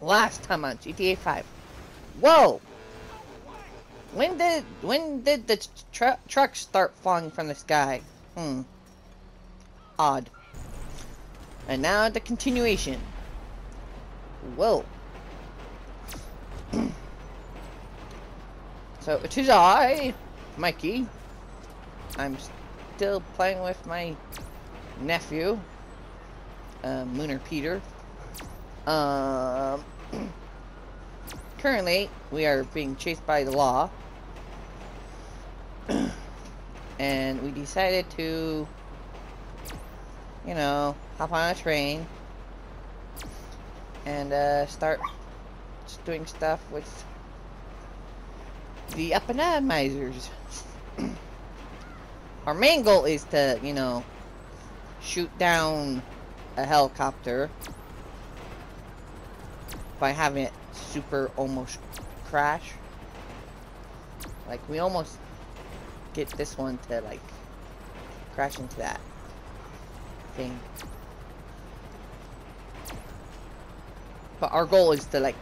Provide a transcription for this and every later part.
last time on GTA 5. Whoa! When did when did the tr truck start falling from the sky? Hmm. Odd. And now the continuation. Whoa. so it is I, Mikey. I'm still playing with my nephew, uh, Mooner Peter. Um, currently, we are being chased by the law. and we decided to, you know, hop on a train and uh, start doing stuff with the Up-n-Atomizers. Our main goal is to, you know, shoot down a helicopter by having it super almost crash. Like, we almost get this one to, like, crash into that thing. But our goal is to, like,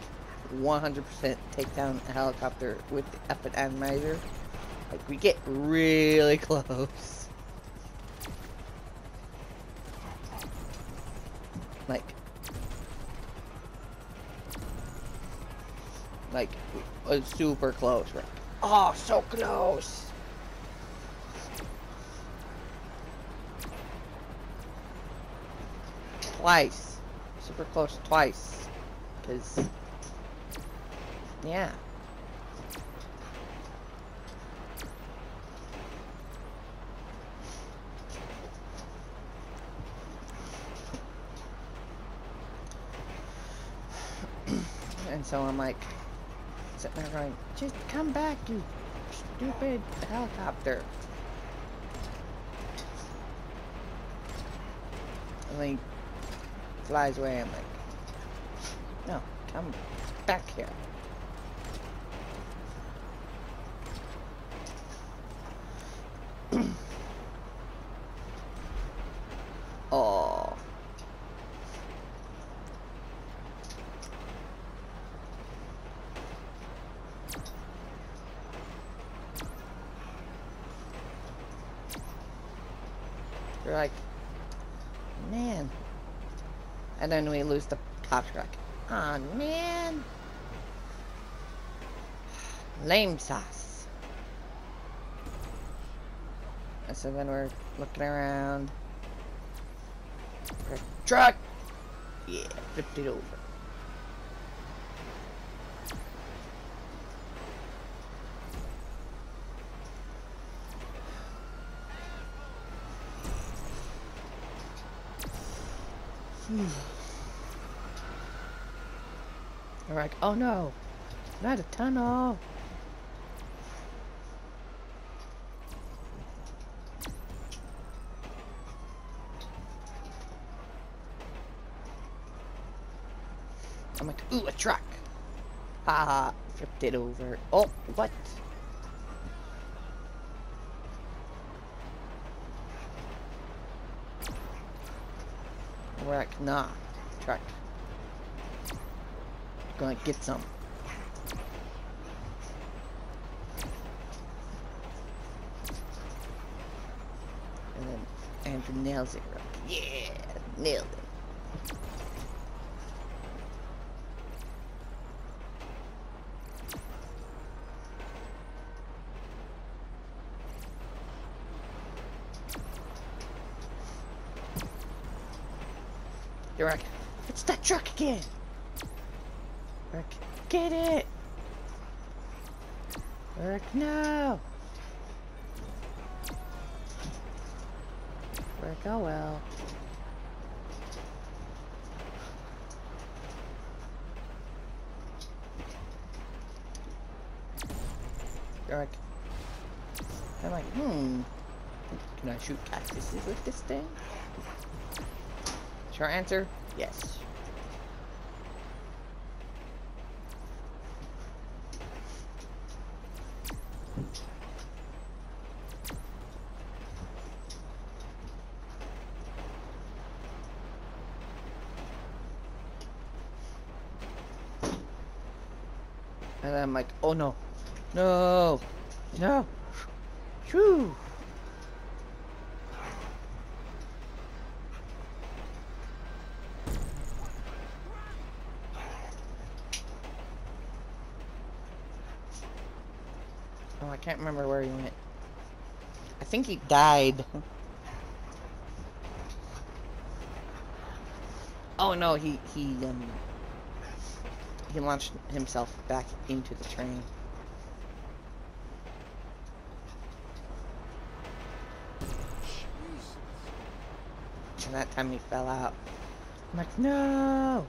100% take down a helicopter with the F atomizer. Like, we get really close. Like, like, uh, super close, right? Oh, so close! Twice. Super close twice. Because, yeah. and so I'm like, sitting there going, just come back, you stupid helicopter. And then he flies away. I'm like, no, come back here. oh. You're like, man. And then we lose the cop truck. Aw, oh, man. Lame sauce. And so then we're looking around. Truck! Yeah, flipped it over. Hmm. We're like, oh no, not a tunnel. I'm like, ooh, a truck. Haha, flipped it over. Oh, what? We're like, nah, truck. Gonna get some. And then Andrew nails it. Yeah, nailed it. You're like, it's that truck again. Get it! Rick, no! Rick, oh well. Rick. I'm like, hmm. Can I shoot cactuses with this thing? Short answer, yes. And I'm like, oh no, no, no, Shoo. Oh, I can't remember where he went. I think he died. Oh no, he he um he launched himself back into the train. And that time he fell out. I'm like, no!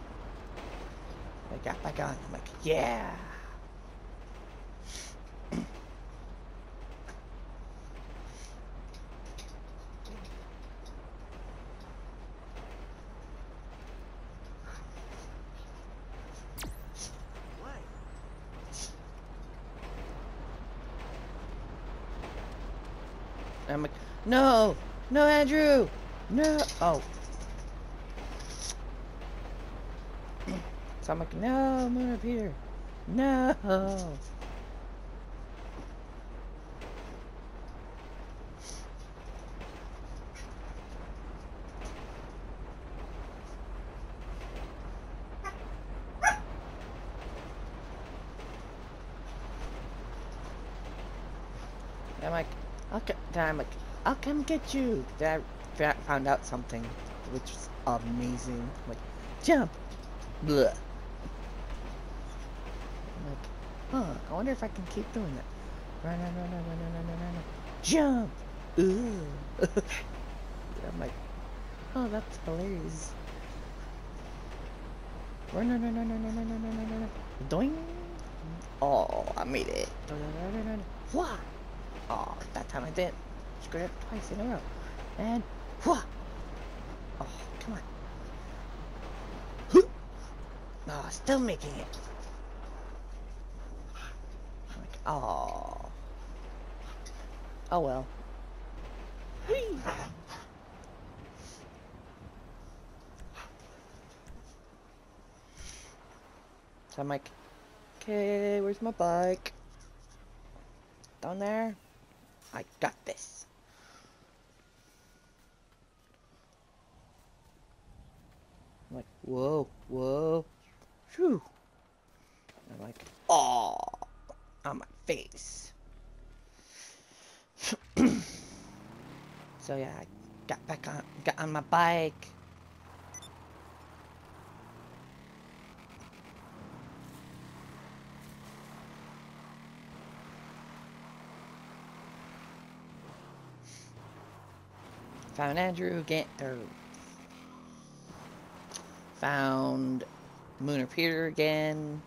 I got back on. I'm like, yeah! I'm like, no, no, Andrew, no. Oh. So I'm like, no, Moon Peter, no. I'm like, okay, I'm like, I'll come get you. Then I found out something, which is amazing. Like, jump. Blah. I'm like, huh, I wonder if I can keep doing that. Run, run, run, run, run, run, run, run, run. Jump. Ooh. I'm like, oh, that's hilarious. Run, run, run, run, run, run, run, run, run, run, run. Oh, I made it. Run. Wah. Oh, that time I did. Up twice in a row. And whoa! Oh, come on. Oh, still making it. Like, oh. Oh well. Whee! So I'm like, okay, where's my bike? Down there? I got this. I'm like, whoa, whoa, phew. I'm like, oh, on my face. so yeah, I got back on, got on my bike. Found Andrew or found Mooner Peter again.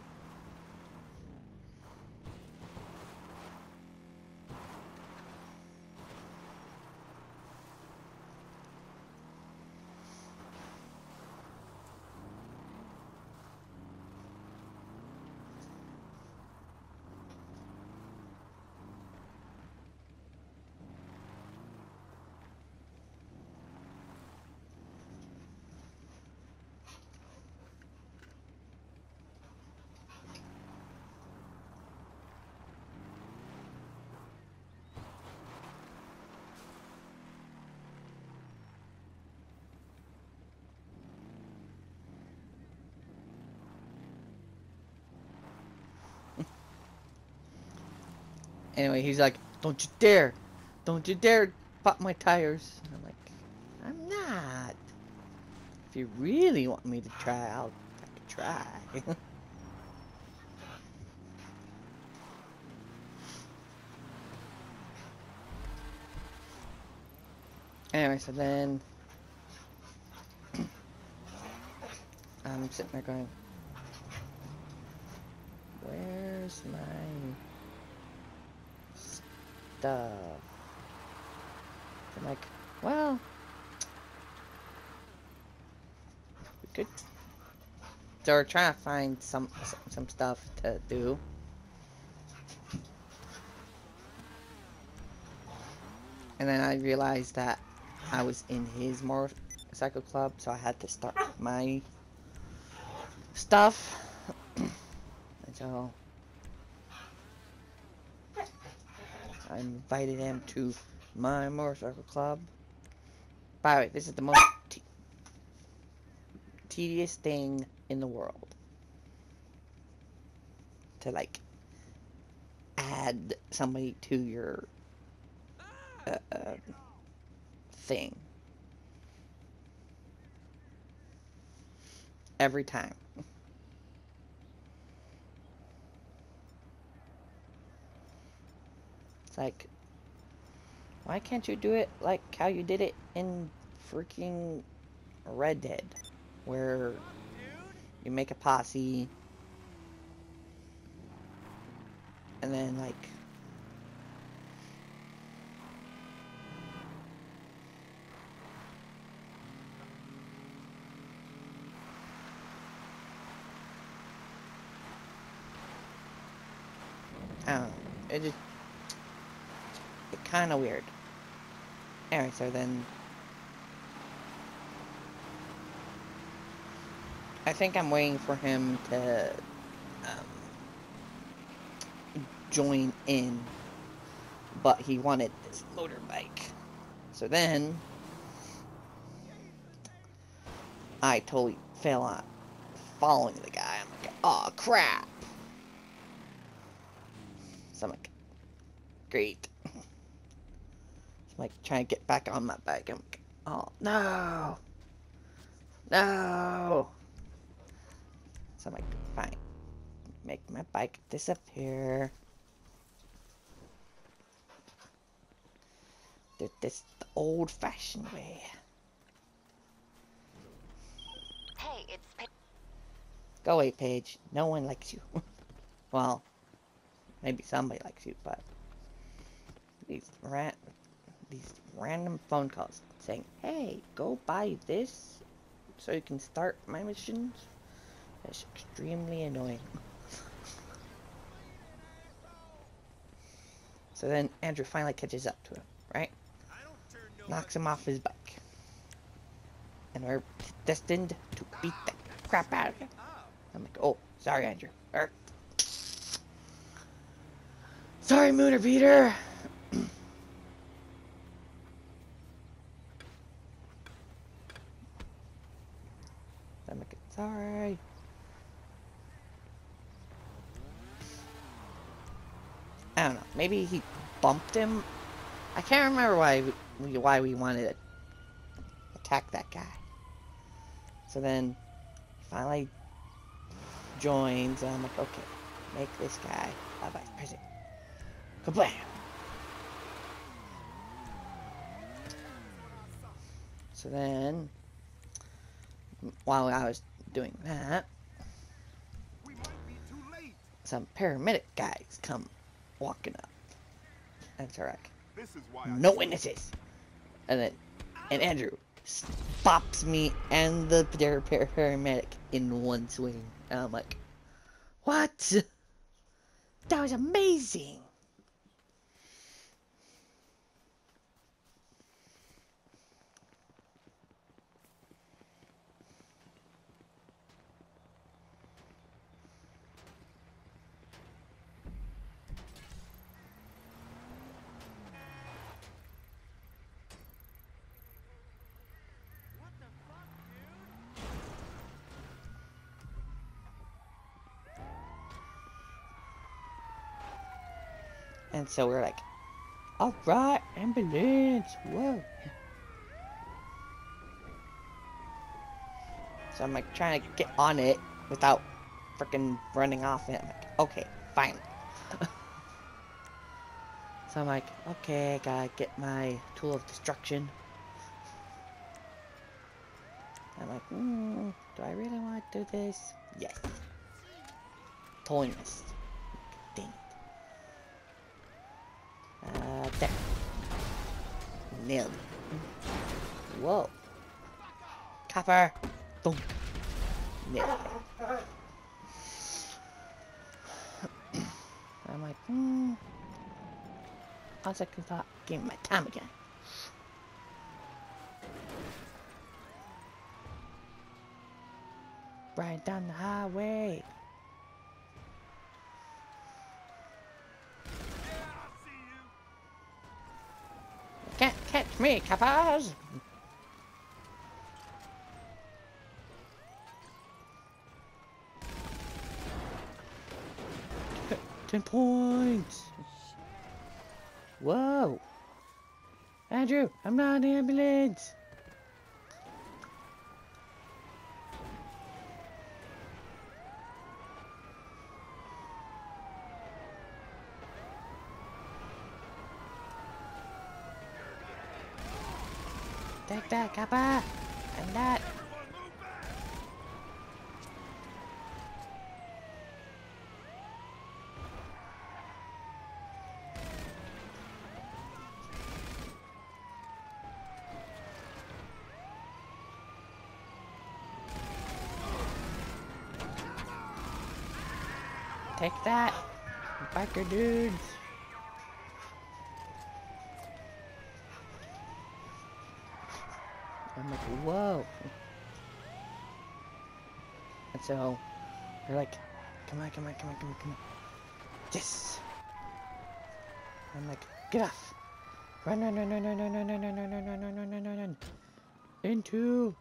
Anyway, he's like, don't you dare, don't you dare pop my tires. And I'm like, I'm not. If you really want me to try, I'll I can try. anyway, so then I'm sitting there going, where's my stuff. I'm like, well, we could. So we're trying to find some some stuff to do. And then I realized that I was in his motorcycle club, so I had to start my stuff. and so I invited him to my motorcycle club. By the way, this is the most te tedious thing in the world. To like add somebody to your uh, uh, thing. Every time. It's like, why can't you do it like how you did it in freaking Red Dead? Where you make a posse and then like I don't know. It just kind of weird. Anyway, so then I think I'm waiting for him to um, join in, but he wanted this motorbike. So then I totally fail on following the guy. I'm like, oh crap. So I'm like, great. Like trying to get back on my bike. I'm like, oh no. No. So I'm like, fine. Make my bike disappear. Do this the old fashioned way. Hey, it's Pa- Go away, Paige. No one likes you. well, maybe somebody likes you, but these ran these random phone calls saying, "Hey, go buy this so you can start my missions." That's extremely annoying. so then Andrew finally catches up to him, right? Knocks him off his bike. And we're destined to beat the crap out of him. I'm like, oh, sorry, Andrew. Er. Sorry, Mooner Peter. I'm like, sorry. I don't know. Maybe he bumped him. I can't remember why we, why we wanted to attack that guy. So then, he finally joins, and I'm like, okay, make this guy a vice president. Kablam! So then, while I was doing that, some paramedic guys come walking up. Is why no witnesses. And then, and Andrew pops me and the par- par- paramedic in one swing. And I'm like, what? That was amazing. And so we're like, all right, ambulance, whoa. So I'm like trying to get on it without freaking running off it. I'm like, okay, fine. so I'm like, okay, I gotta get my tool of destruction. I'm like, hmm, do I really want to do this? Yes. Totally missed. Dang it. Uh, there. Nailed it. Whoa. Copper. Boom. Nailed it. I'm like, hmm. On second thought, give me my time again. Right down the highway. Me, Kappas! Ten points! Whoa! Andrew, I'm not an ambulance! Take that, Kappa! And that! Take that, biker dudes! I'm like, whoa. And so, they're like, come on, come on, come on, come on, come on. Yes! I'm like, get off! Run, run, run, run, run, run, run, run, run, run, run, run, run, run, run, run. Into!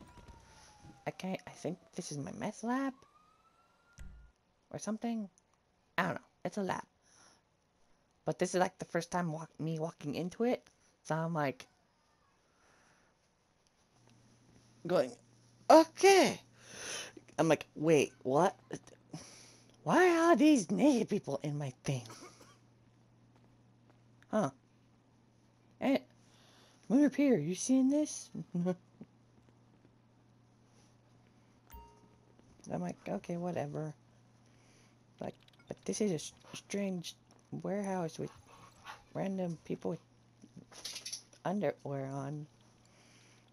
Can't, I think this is my meth lab? Or something? I don't know. It's a lab. But this is like the first time walk me walking into it. So I'm like, going, okay. I'm like, wait, what? Why are these naked people in my thing? Huh. Hey, Moon Repeater, you seeing this? I'm like, okay, whatever. Like, but this is a strange warehouse with random people with underwear on.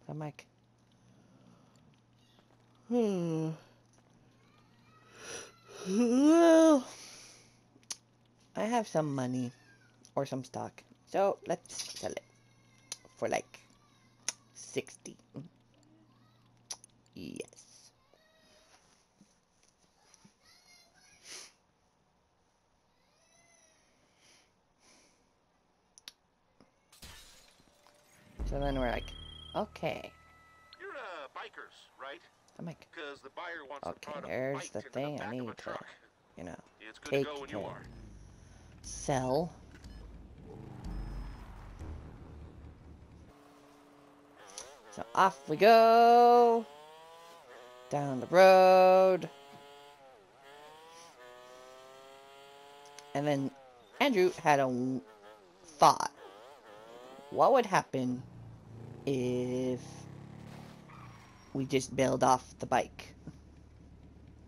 I'm like, Hmm. I have some money or some stock, so let's sell it for like 60. Yes. So then we're like, okay. You're uh, bikers, right? I'm like, Because the buyer wants the Okay, product there's the thing I need to- you know, It's take to go when you are. sell. So off we go. Down the road. And then Andrew had a thought. What would happen if we just bailed off the bike?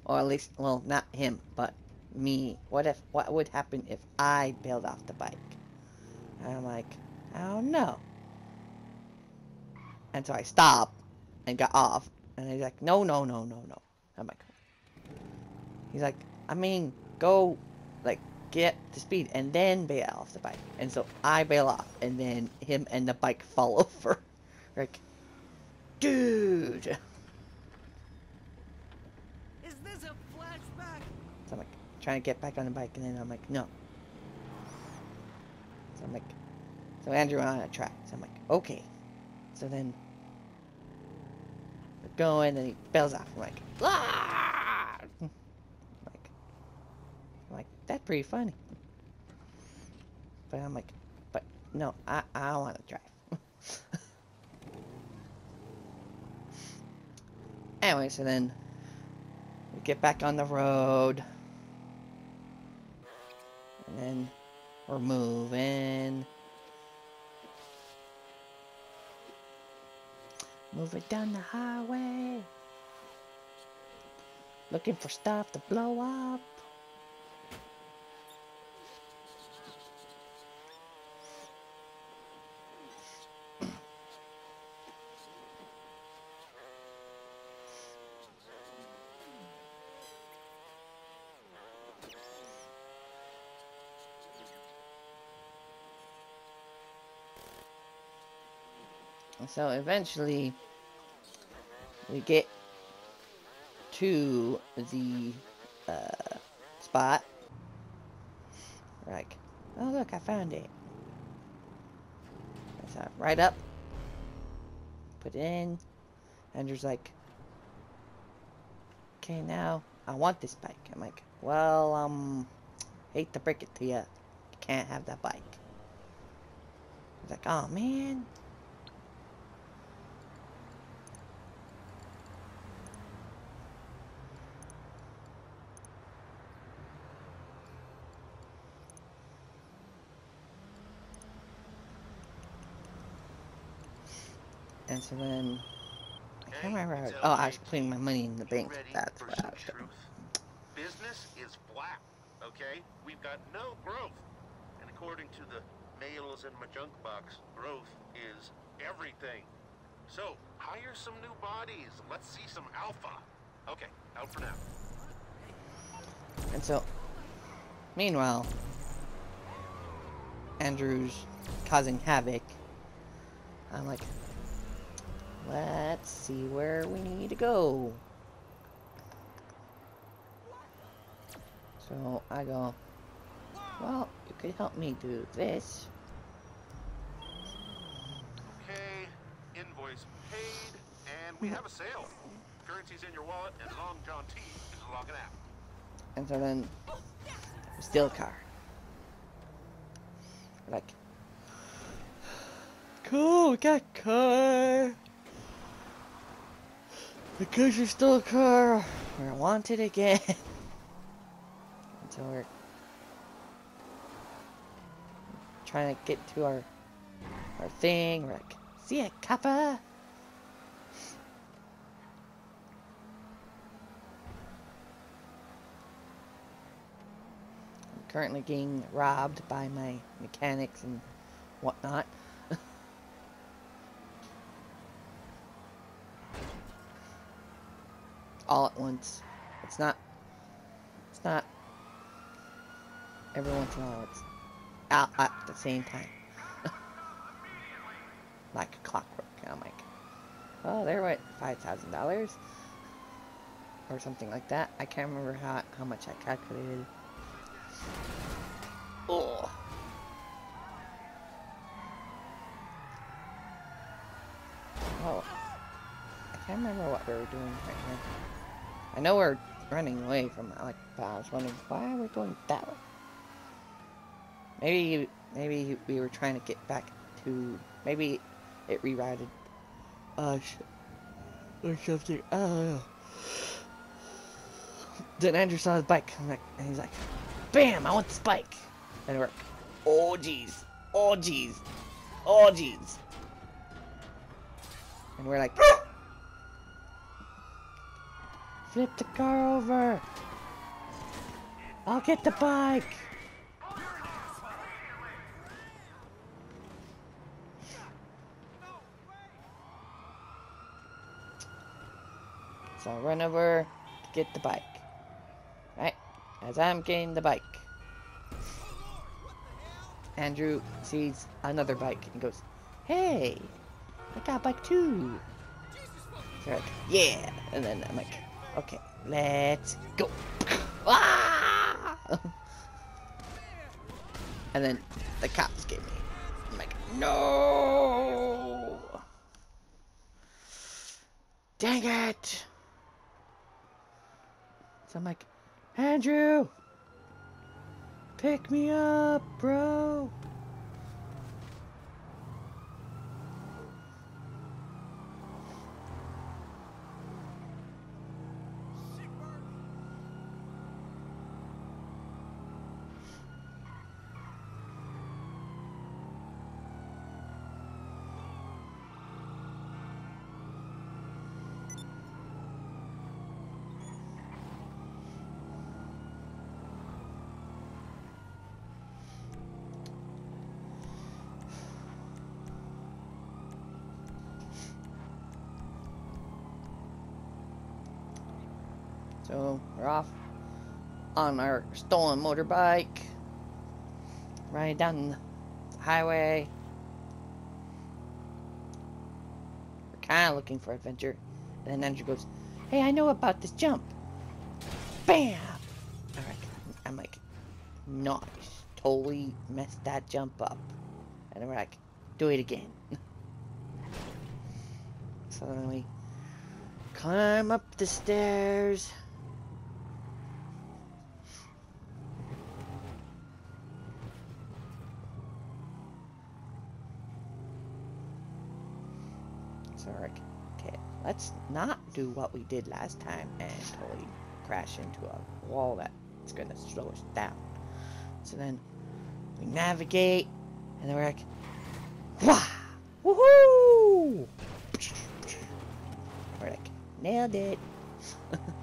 Or at least, well, not him, but me. What if, what would happen if I bailed off the bike? And I'm like, I don't know. And so I stopped and got off. And he's like, no, no, no, no, no. I'm like, he's like, I mean, go, like, get to speed and then bail off the bike. And so I bail off and then him and the bike fall over. like, dude. Is this a flashback? So I'm like trying to get back on the bike, and then I'm like, no. So I'm like, so Andrew went on a track. So I'm like, okay. So then we're going, and he bails off. I'm like, ah! like, I'm like that's pretty funny. But I'm like, but no, I I want to drive. Anyway, so then we get back on the road. And then we're moving. Moving down the highway. Looking for stuff to blow up. And so eventually we get to the uh, spot. Like, oh look, I found it. So right up, put it in. Andrew's like, okay, now I want this bike. I'm like, well, um, hate to break it to you, you can't have that bike. He's like, oh man. And so then, I can't remember. How, oh, I was putting my money in the bank. That's what I was doing. Business is flat, okay? We've got no growth. And according to the mails in my junk box, growth is everything. So, hire some new bodies. Let's see some alpha. Okay, out for now. And so, meanwhile, Andrew's causing havoc. I'm like, let's see where we need to go. So I go, well, you could help me do this. Okay, invoice paid, and we have a sale. Currency's in your wallet, and Long John T is logging out. And so then, we steal a car. Like, cool, we got a car. Because you stole a car, we're wanted again. so we're trying to get to our our thing. We're like, see ya, Kappa. I'm currently getting robbed by my mechanics and whatnot. All at once. It's not. It's not. Every once in a while, it's out at the same time. like clockwork. And I'm like, oh, there went five thousand dollars, or something like that. I can't remember how how much I calculated. Oh. Oh. I can't remember what we were doing right here. I know we're running away from like, but I was wondering why are we going that way? Maybe, maybe we were trying to get back to. Maybe it rerouted us or something. I don't know. Then Andrew saw his bike, and he's like, "Bam! I want this bike." And we're, oh jeez, oh jeez, oh jeez. And we're like, flip the car over. I'll get the bike. So I'll run over to get the bike. Right? As I'm getting the bike. Andrew sees another bike and goes, Hey, I got a bike too. Like, yeah. And then I'm like, okay, let's go. Ah! and then the cops get me. I'm like, no! Dang it! So I'm like, Andrew! Pick me up, bro! So we're off on our stolen motorbike, riding down the highway. We're kind of looking for adventure. And then Andrew goes, Hey, I know about this jump. Bam! Like, I'm like, nice. Totally messed that jump up. And then we're like, do it again. So then we climb up the stairs. Okay, let's not do what we did last time and totally crash into a wall that's gonna slow us down. So then we navigate, and then we're like, wah, woohoo! We're like, nailed it.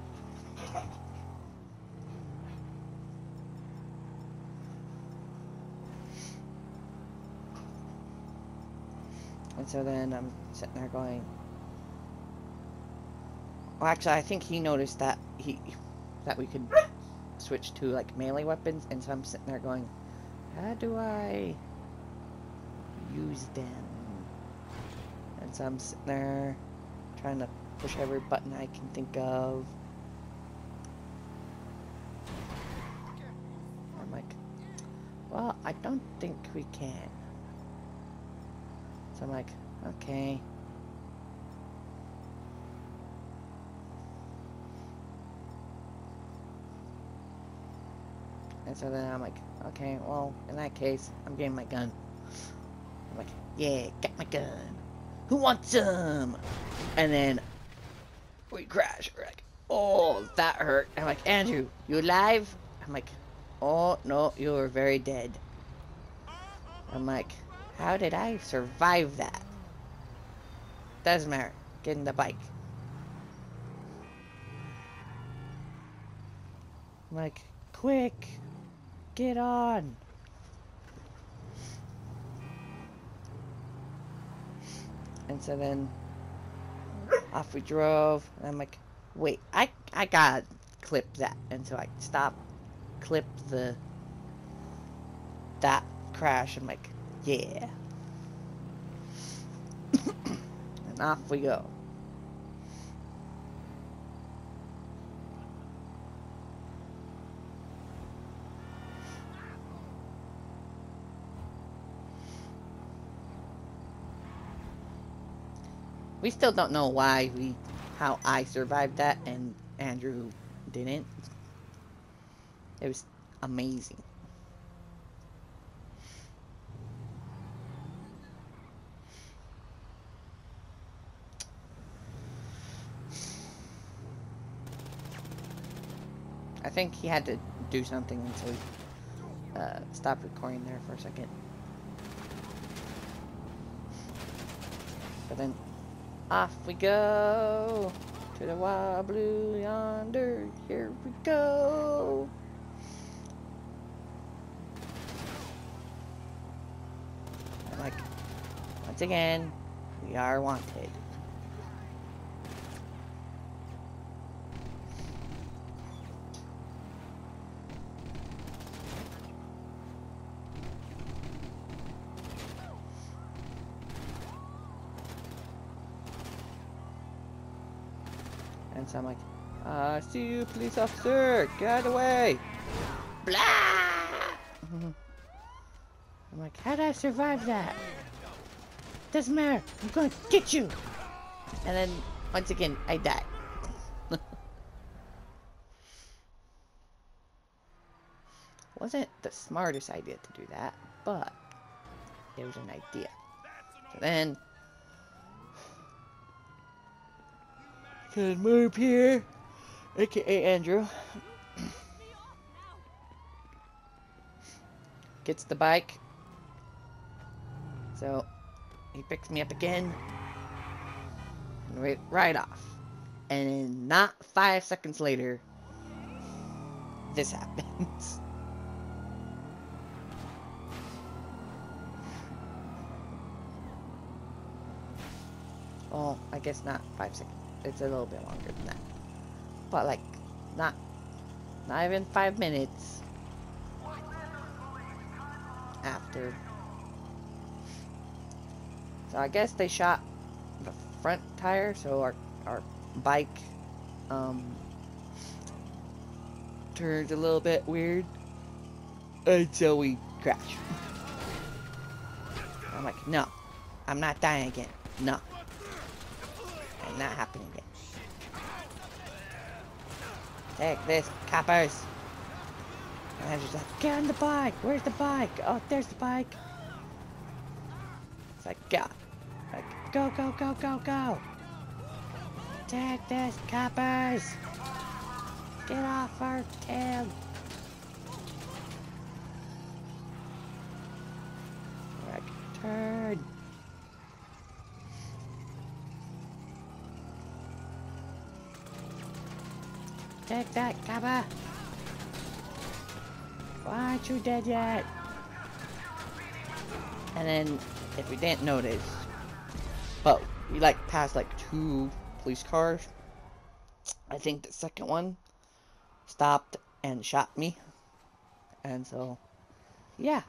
and so then I'm sitting there going, well, actually, I think he noticed that he that we could switch to like melee weapons, and so I'm sitting there going, how do I use them? And so I'm sitting there trying to push every button I can think of. I'm like, well, I don't think we can. So I'm like, okay. And so then I'm like, okay, well, in that case, I'm getting my gun. I'm like, yeah, get my gun. Who wants some? And then we crash. We're like, oh, that hurt. I'm like, Andrew, you alive? I'm like, oh, no, you're very dead. I'm like, how did I survive that? Doesn't matter. Get in the bike. I'm like, quick, get on. And so then off we drove. And I'm like, wait, I I gotta clip that. And so I stop, clip the that crash. I'm like, yeah. and off we go. We still don't know why we, how I survived that and Andrew didn't. It was amazing. Think he had to do something, and so he uh, stopped recording there for a second. But then off we go to the wild blue yonder. Here we go. Like, once again, we are wanted. And so I'm like, uh, see you, police officer, get out of the way. Blah! I'm like, how did I survive that? Doesn't matter, I'm gonna get you. And then, once again, I die. Wasn't the smartest idea to do that, but it was an idea. So then, Move here, aka Andrew. Gets the bike. So he picks me up again. And right, right off. And not five seconds later, this happens. well, I guess not five seconds it's a little bit longer than that. But like, not, not even five minutes after. So I guess they shot the front tire, so our, our bike, um, turned a little bit weird until we crash. I'm like, no, I'm not dying again. No. Not happen again. Take this, coppers. And I'm just like, get on the bike. Where's the bike? Oh, there's the bike. It's like, go. Like, go, go, go, go, go. Take this, coppers. Get off our tail. Like, turn. Take that, copper. Why aren't you dead yet? And then, if we didn't notice, but we like passed like two police cars. I think the second one stopped and shot me. And so, yeah.